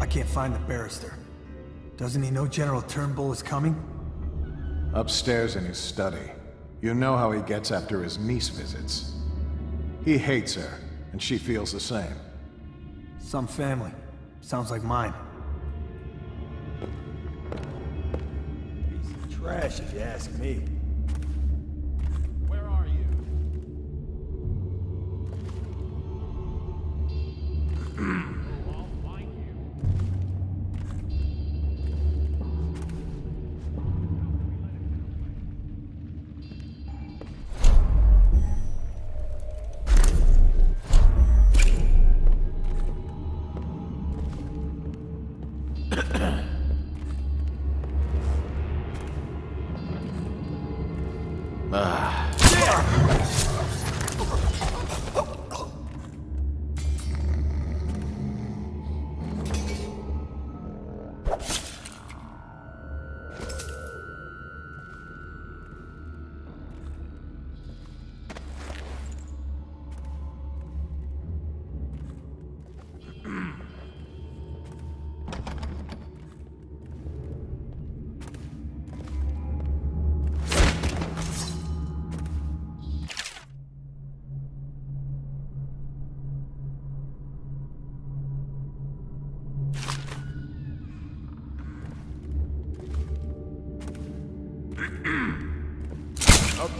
I can't find the barrister. Doesn't he know General Turnbull is coming? Upstairs in his study. You know how he gets after his niece visits. He hates her, and she feels the same. Some family. Sounds like mine. Piece of trash, if you ask me.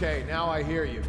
Okay, now I hear you.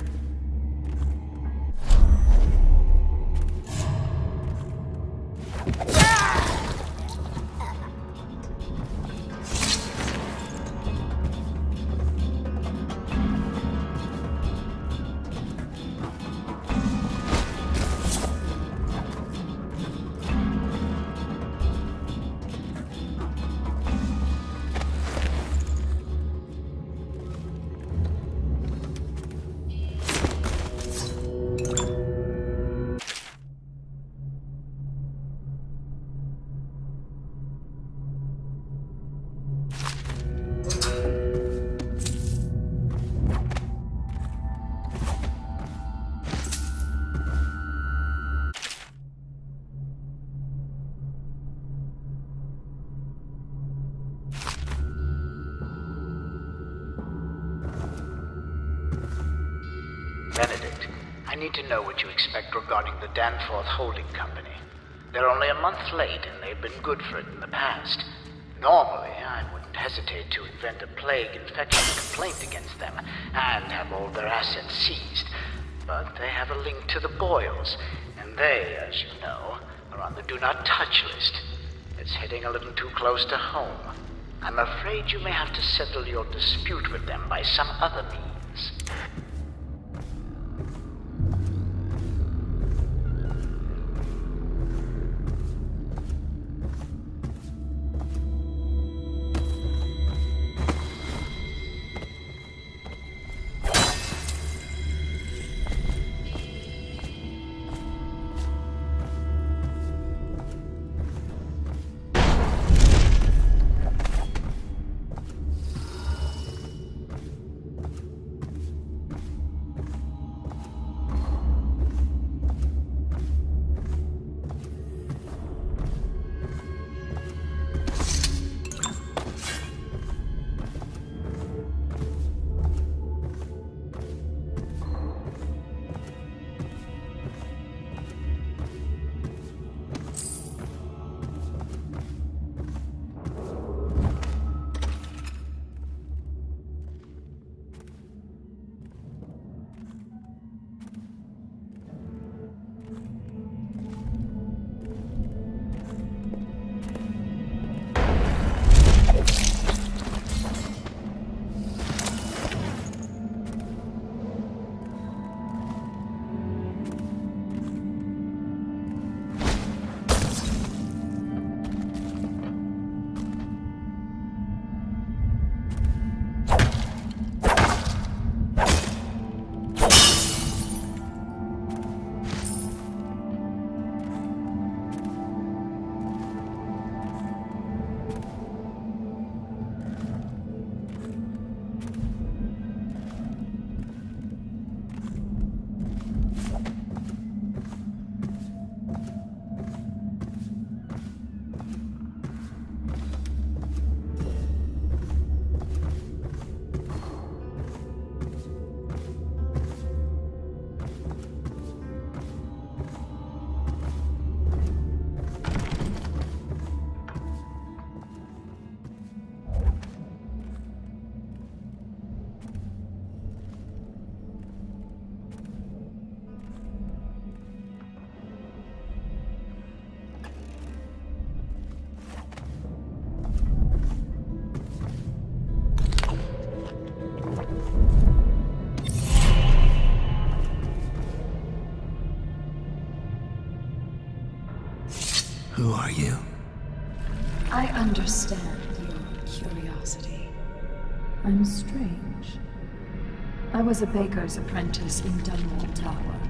Benedict, I need to know what you expect regarding the Danforth Holding Company. They're only a month late, and they've been good for it in the past. Normally, I wouldn't hesitate to invent a plague infection complaint against them and have all their assets seized. But they have a link to the Boyles, and they, as you know, are on the Do Not Touch list. It's hitting a little too close to home. I'm afraid you may have to settle your dispute with them by some other means. Who are you? I understand your curiosity. I'm strange. I was a baker's apprentice in Dunwall Tower.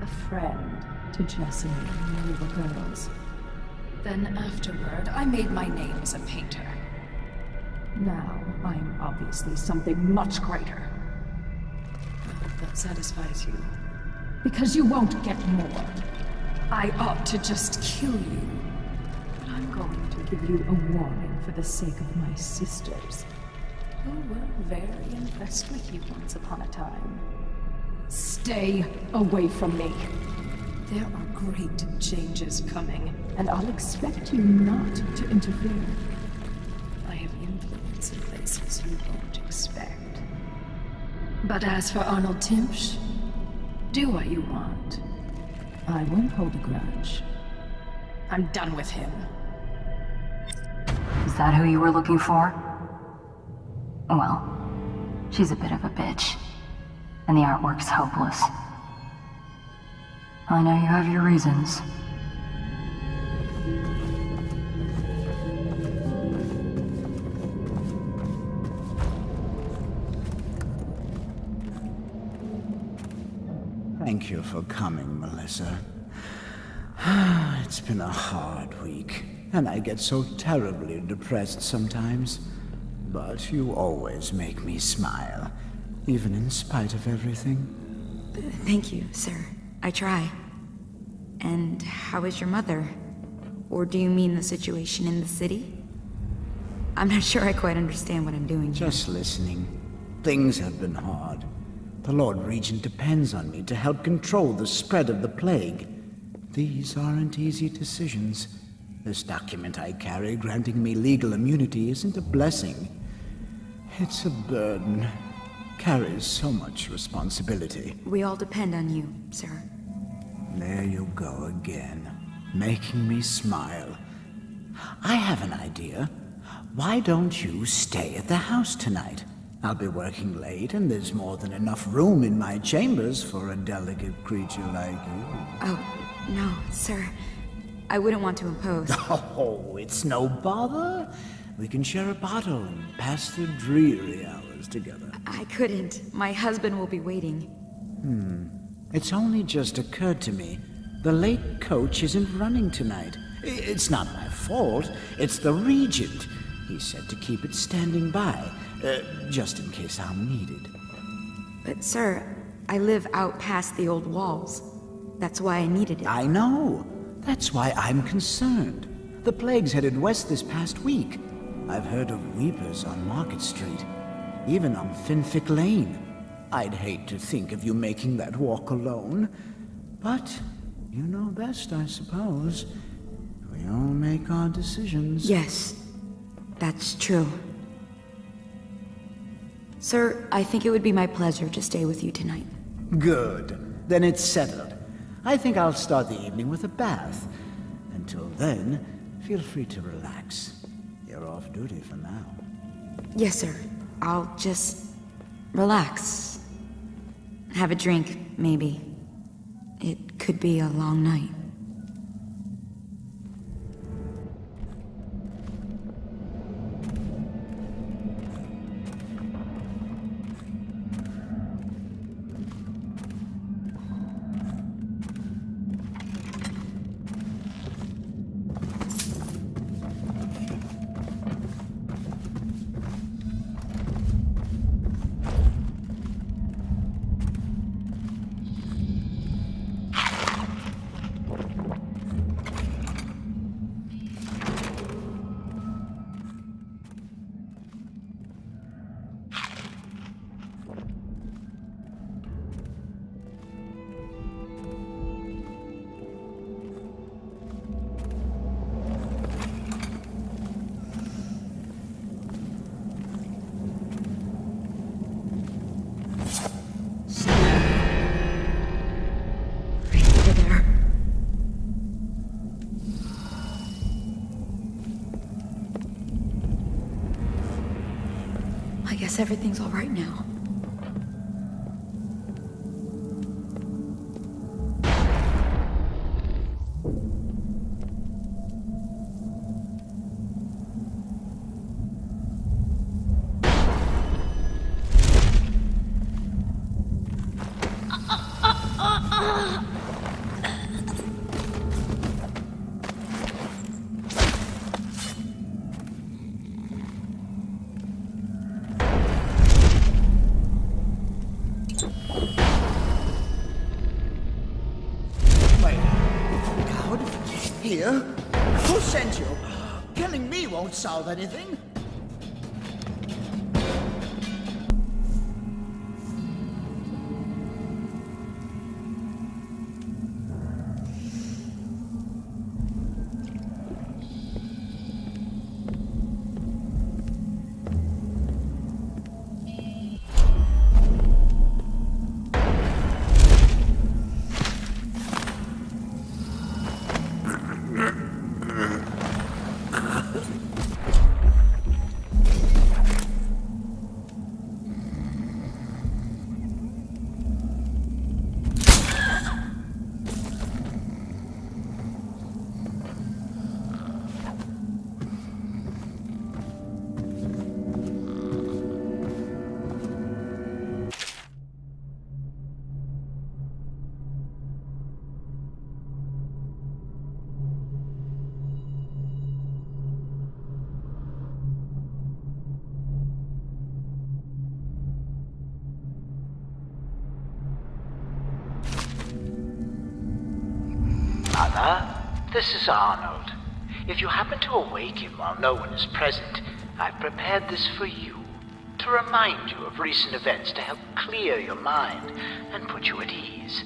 A friend to Jessamy and the other girls. Then afterward, I made my name as a painter. Now, I'm obviously something much greater. That satisfies you. Because you won't get more. I ought to just kill you. But I'm going to give you a warning for the sake of my sisters, oh, who were very impressed with you once upon a time. Stay away from me. There are great changes coming, and I'll expect you not to interfere. But as for Arnold Timsh, do what you want. I won't hold a grudge. I'm done with him. Is that who you were looking for? Well, she's a bit of a bitch. And the artwork's hopeless. I know you have your reasons. Thank you for coming, Melissa. It's been a hard week, and I get so terribly depressed sometimes. But you always make me smile, even in spite of everything. Thank you, sir. I try. And how is your mother? Or do you mean the situation in the city? I'm not sure I quite understand what I'm doing here. Just listening. Things have been hard. The Lord Regent depends on me to help control the spread of the plague. These aren't easy decisions. This document I carry granting me legal immunity isn't a blessing. It's a burden. Carries so much responsibility. We all depend on you, sir. There you go again, making me smile. I have an idea. Why don't you stay at the house tonight? I'll be working late, and there's more than enough room in my chambers for a delicate creature like you. Oh, no, sir. I wouldn't want to impose. Oh, it's no bother. We can share a bottle and pass the dreary hours together. I couldn't. My husband will be waiting. Hmm. It's only just occurred to me. The late coach isn't running tonight. It's not my fault. It's the Regent. He said to keep it standing by, uh, just in case I'm needed. But, sir, I live out past the old walls. That's why I needed it. I know. That's why I'm concerned. The plague's headed west this past week. I've heard of weepers on Market Street, even on Finfic Lane. I'd hate to think of you making that walk alone, but you know best, I suppose. We all make our decisions. Yes, that's true. Sir, I think it would be my pleasure to stay with you tonight. Good. Then it's settled. I think I'll start the evening with a bath. Until then, feel free to relax. You're off duty for now. Yes, sir. I'll just relax. Have a drink, maybe. It could be a long night. Guess everything's all right now. Solve anything. Mother, this is Arnold. If you happen to awaken while no one is present, I've prepared this for you. To remind you of recent events to help clear your mind and put you at ease.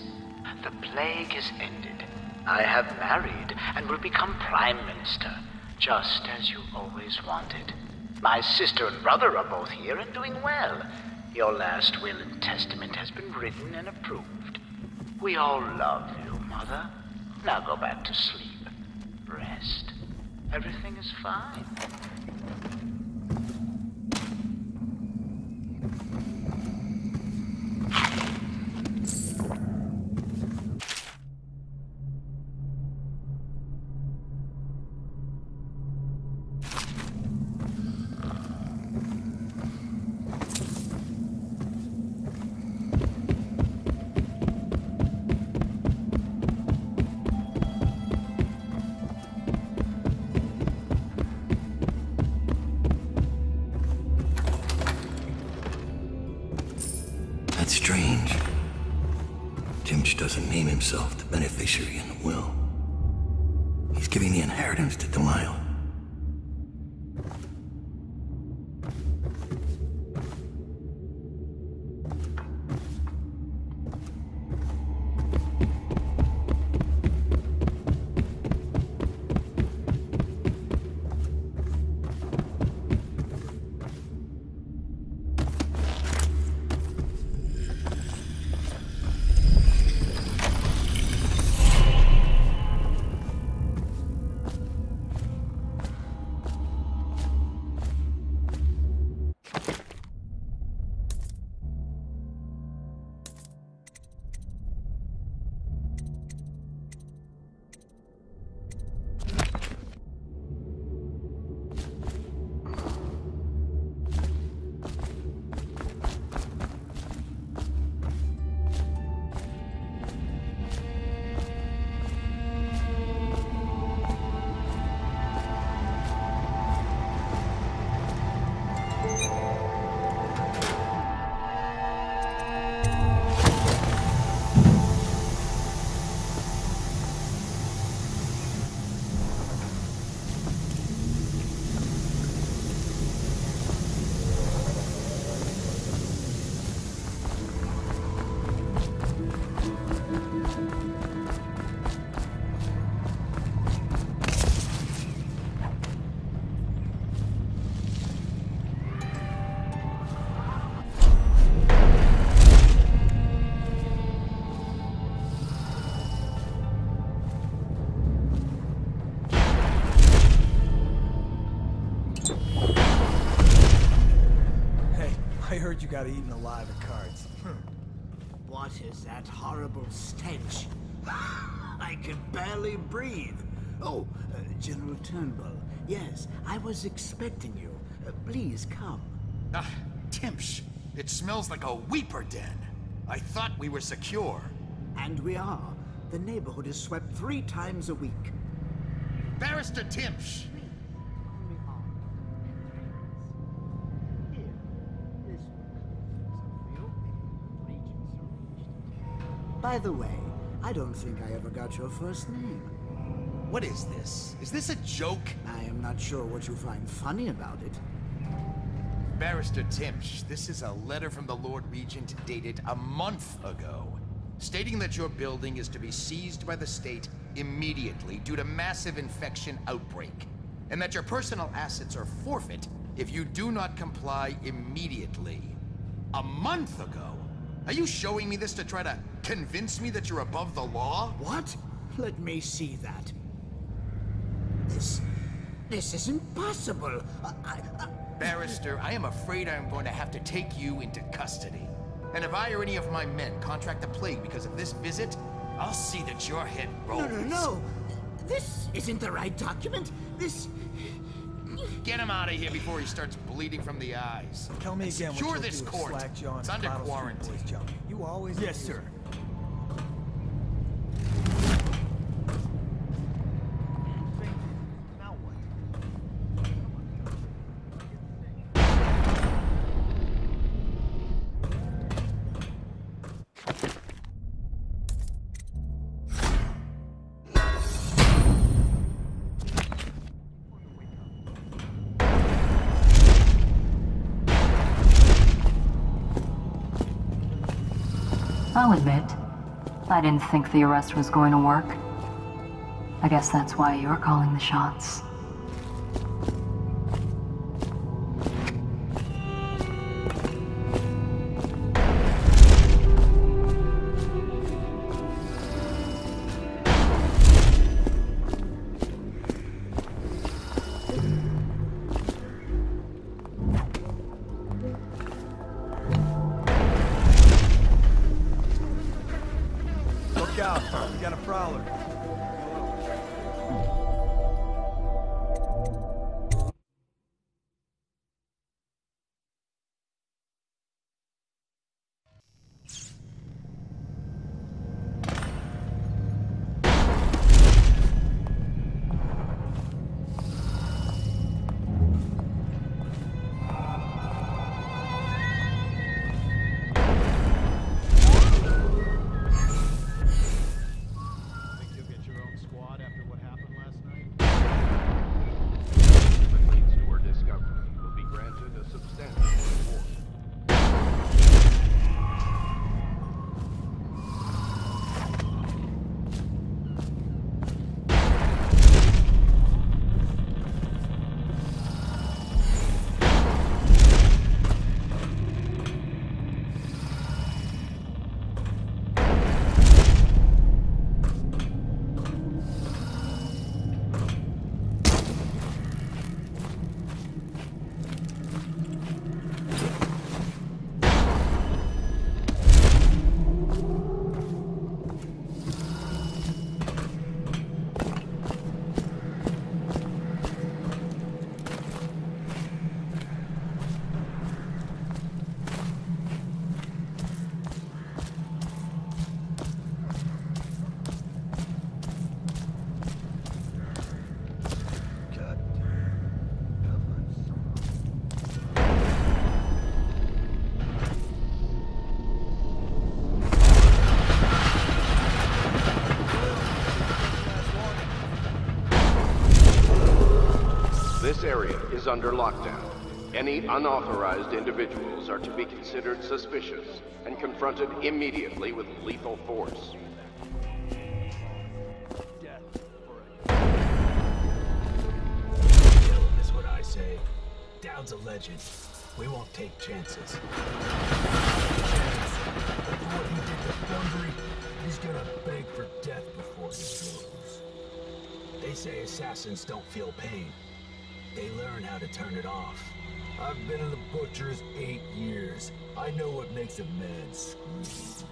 The plague has ended. I have married and will become Prime Minister, just as you always wanted. My sister and brother are both here and doing well. Your last will and testament has been written and approved. We all love you, Mother. Now go back to sleep. Rest. Everything is fine. You got eaten alive at cards. What is that horrible stench? I can barely breathe. Oh, uh, General Turnbull. Yes, I was expecting you. Uh, please come. Ah, Timsh. It smells like a weeper den. I thought we were secure. And we are. The neighborhood is swept three times a week. Barrister Timsh! By the way, I don't think I ever got your first name. What is this? Is this a joke? I am not sure what you find funny about it. Barrister Timsh, this is a letter from the Lord Regent dated a month ago, stating that your building is to be seized by the state immediately due to massive infection outbreak, and that your personal assets are forfeit if you do not comply immediately. A month ago? Are you showing me this to try to convince me that you're above the law? What? Let me see that. This... this is impossible. I, I, Barrister, I am afraid I am going to have to take you into custody. And if I or any of my men contract the plague because of this visit, I'll see that your head rolls. No, no, no! This isn't the right document. This... Get him out of here before he starts bleeding from the eyes. Tell me and again secure what you'll this do if court. Slack John it's under quarantine. boys jump. You always yes, sir. I didn't think the arrest was going to work. I guess that's why you're calling the shots. This area is under lockdown. Any unauthorized individuals are to be considered suspicious and confronted immediately with lethal force. Is what I say. A legend. We won't take chances. For what he did to Bunbury, he's gonna beg for death before he goes. They say assassins don't feel pain. They learn how to turn it off. I've been in the butchers eight years. I know what makes a man scream.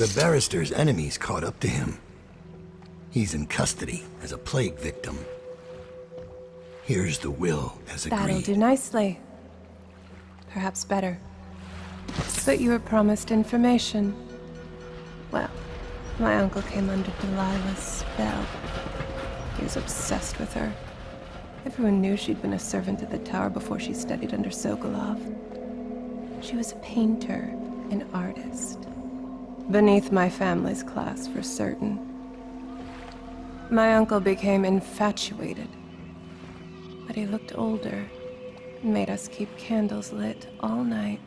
The barrister's enemies caught up to him. He's in custody as a plague victim. Here's the will as agreed. That'll do nicely. Perhaps better. But you were promised information. Well, my uncle came under Delilah's spell. He was obsessed with her. Everyone knew she'd been a servant at the tower before she studied under Sokolov. She was a painter, an artist. Beneath my family's class, for certain. My uncle became infatuated. But he looked older, and made us keep candles lit all night.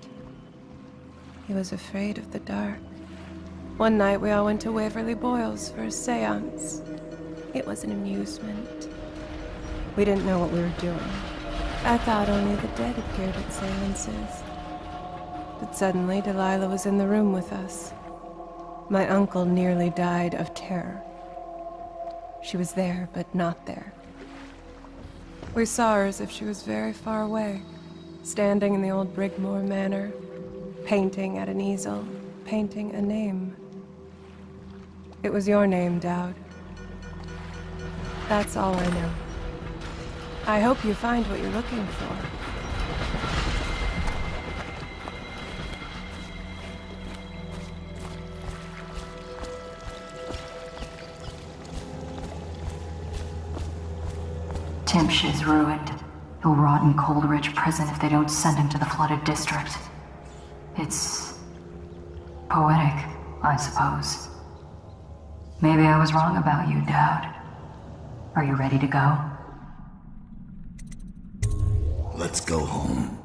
He was afraid of the dark. One night we all went to Waverly Boyle's for a seance. It was an amusement. We didn't know what we were doing. I thought only the dead appeared at seances. But suddenly, Delilah was in the room with us. My uncle nearly died of terror. She was there, but not there. We saw her as if she was very far away, standing in the old Brigmore Manor, painting at an easel, painting a name. It was your name, Daud. That's all I know. I hope you find what you're looking for. Timsh is ruined. He'll rot in Coldridge prison if they don't send him to the flooded district. It's... poetic, I suppose. Maybe I was wrong about you, Daud. Are you ready to go? Let's go home.